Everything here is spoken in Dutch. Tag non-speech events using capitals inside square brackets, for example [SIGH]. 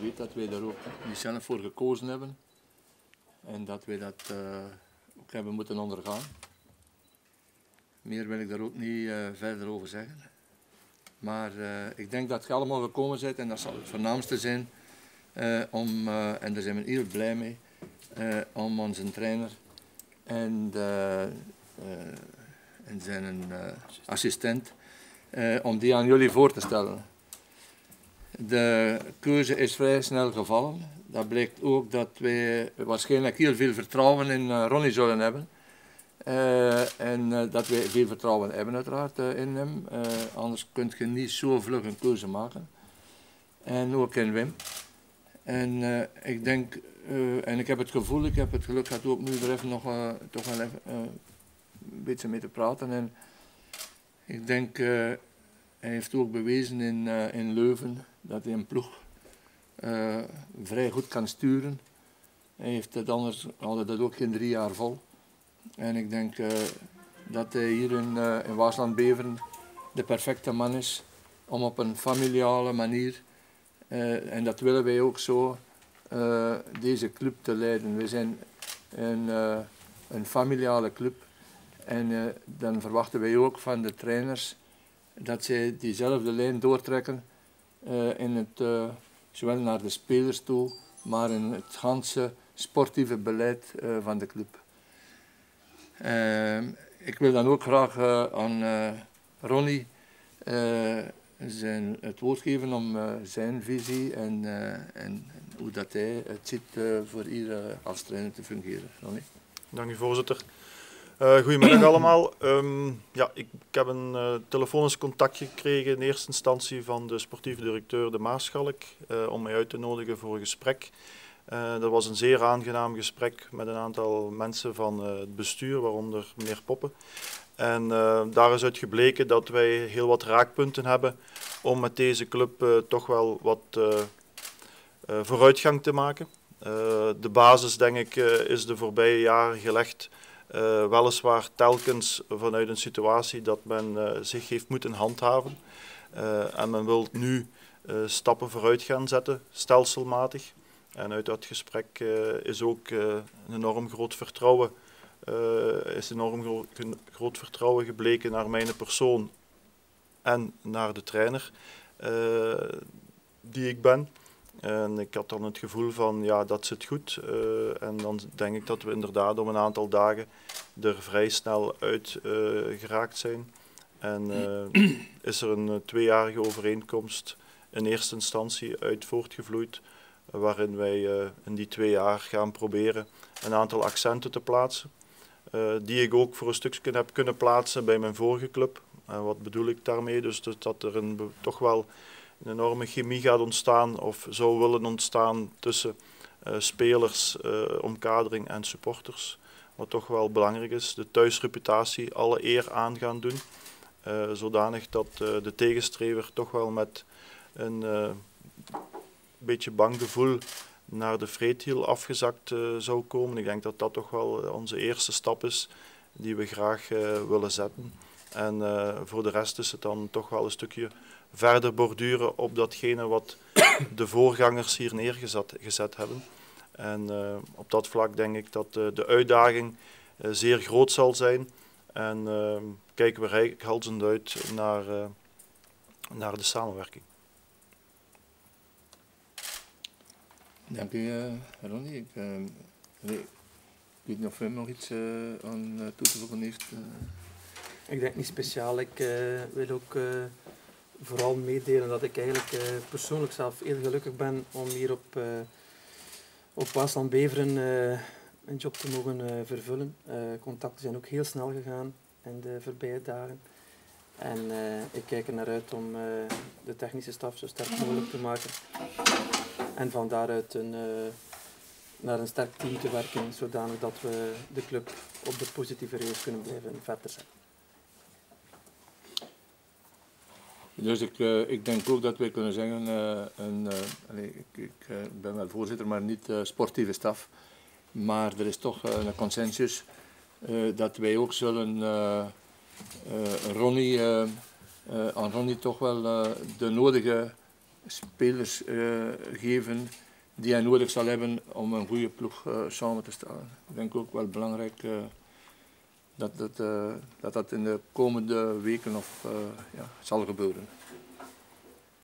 weet dat wij daar ook niet zelf voor gekozen hebben. En dat wij dat uh, ook hebben moeten ondergaan. Meer wil ik daar ook niet uh, verder over zeggen. Maar uh, ik denk dat je allemaal gekomen bent en dat zal het voornaamste zijn. om, en daar zijn we heel blij mee, om onze trainer en, en zijn assistent, om die aan jullie voor te stellen. De keuze is vrij snel gevallen. Dat blijkt ook dat wij waarschijnlijk heel veel vertrouwen in uh, Ronnie zullen hebben. Uh, en uh, dat wij veel vertrouwen hebben uiteraard in hem. anders kun je niet zo vlug een keuze maken. En ook in Wim. En ik denk, en ik heb het gevoel, ik heb het geluk gehad ook nu er even nog toch wel even, een beetje mee te praten. En ik denk, hij heeft ook bewezen in, in Leuven dat hij een ploeg uh, vrij goed kan sturen. Hij heeft het anders, hadden dat ook geen drie jaar vol. En ik denk uh, dat hij hier in, in Waasland-Beveren de perfecte man is om op een familiale manier, en dat willen wij ook zo, deze club te leiden. We zijn een, een familiale club en dan verwachten wij ook van de trainers dat zij diezelfde lijn doortrekken uh, in het, uh, zowel naar de spelers toe, maar in het ganse sportieve beleid uh, van de club. Ehm, ik wil dan ook graag aan Ronnie zijn, het woord geven om zijn visie en, en, hoe dat hij het ziet voor iedere als te fungeren. Ronnie. Dank u voorzitter. Uh, goedemiddag [CLEARS THROAT] allemaal. Um, ja, ik, ik, heb een uh, telefonisch contact gekregen in eerste instantie van de sportieve directeur De Maarschalk uh, om mij uit te nodigen voor een gesprek. dat was een zeer aangenaam gesprek met een aantal mensen van het bestuur, waaronder meneer Poppen. En daar is uit gebleken dat wij heel wat raakpunten hebben om met deze club toch wel wat vooruitgang te maken. de basis, denk ik, is de voorbije jaren gelegd uh, weliswaar telkens vanuit een situatie dat men uh, zich heeft moeten handhaven. Uh, en men wil nu stappen vooruit gaan zetten, stelselmatig. En uit dat gesprek is ook een enorm groot vertrouwen, is enorm gro groot vertrouwen gebleken naar mijn persoon en naar de trainer die ik ben. En ik had dan het gevoel van, ja, dat zit goed. Uh, en dan denk ik dat we inderdaad om een aantal dagen er vrij snel uit uh, geraakt zijn. En uh, is er een tweejarige overeenkomst in eerste instantie uit voortgevloeid, waarin wij in die twee jaar gaan proberen een aantal accenten te plaatsen. die ik ook voor een stukje heb kunnen plaatsen bij mijn vorige club. En wat bedoel ik daarmee? Dus dat er een, toch wel een enorme chemie gaat ontstaan of zou willen ontstaan tussen uh, spelers, uh, omkadering en supporters. Wat toch wel belangrijk is, de thuisreputatie alle eer aan gaan doen. Uh, zodanig dat de tegenstrever toch wel met een beetje bang gevoel naar de vreedhiel afgezakt zou komen. Ik denk dat dat toch wel onze eerste stap is die we graag willen zetten. En voor de rest is het dan toch wel een stukje verder borduren op datgene wat [COUGHS] de voorgangers hier neergezet gezet hebben. En uh, op dat vlak denk ik dat uh, de uitdaging uh, zeer groot zal zijn. En kijken we rijkhalsend uit naar, naar de samenwerking. Dank u, Ronnie. Ik, nee, weet niet of Wim nog iets aan toe te voegen heeft. Ik denk niet speciaal. Ik wil ook vooral meedelen dat ik eigenlijk uh, persoonlijk zelf heel gelukkig ben om hier op, uh, op Waasland Beveren uh, een job te mogen vervullen. contacten zijn ook heel snel gegaan in de voorbije dagen. En ik kijk er naar uit om de technische staf zo sterk mogelijk te maken. En van daaruit een, naar een sterk team te werken, zodanig dat we de club op de positieve rails kunnen blijven verder zetten. Dus ik, uh, ik denk ook dat we kunnen zeggen, uh, een, allez, ik, ik ben wel voorzitter, maar niet sportieve staf. Maar er is toch een consensus dat wij ook zullen Ronnie, aan Ronnie toch wel de nodige spelers geven die hij nodig zal hebben om een goede ploeg samen te stellen. Ik denk ook wel belangrijk dat dat, dat, dat in de komende weken of, ja, zal gebeuren.